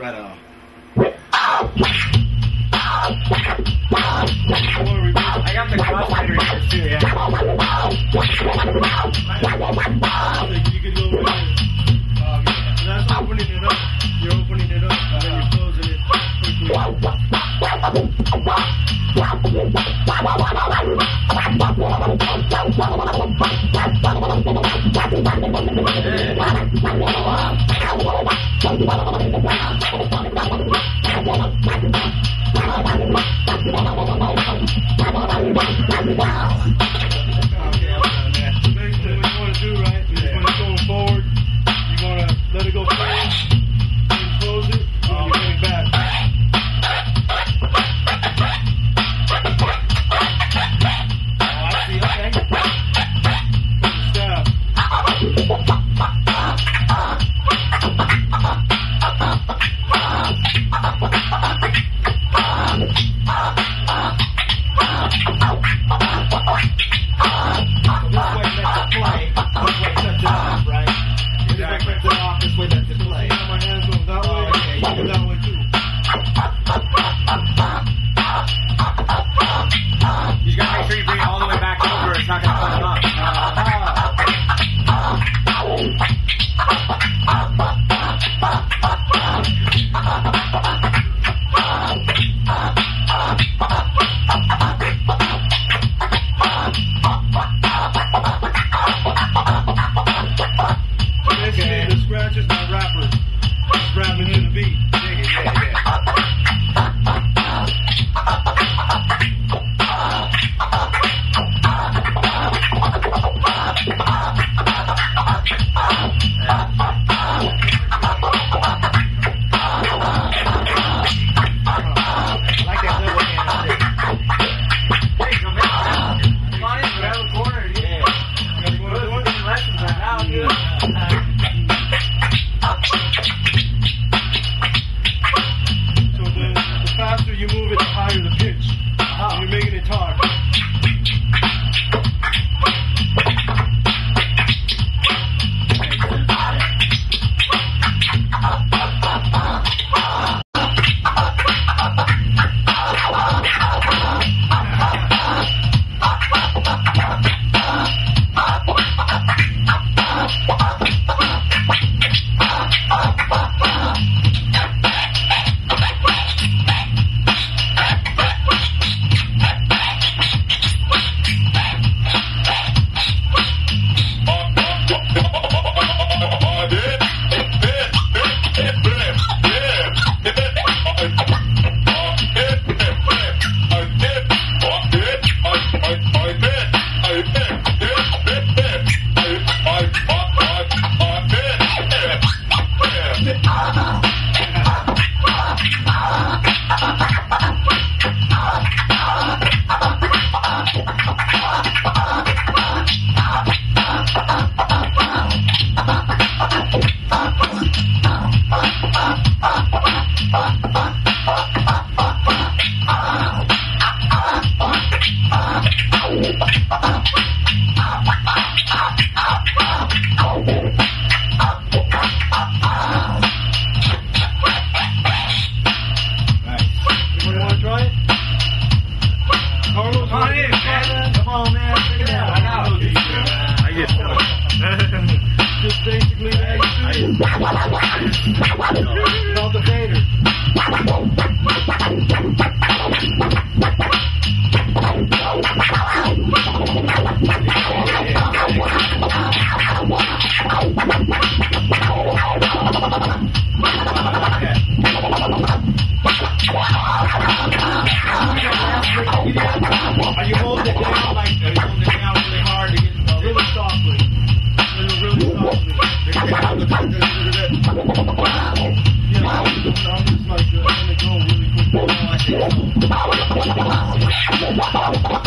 Right on. I got the cross here too, yeah. You that's opening it up. You're opening it up, and then you're closing it. Yeah. Wow. Yeah. Come on in, man. Come on, man. I. I get it. Just basically that. I get it. the haters. Bye.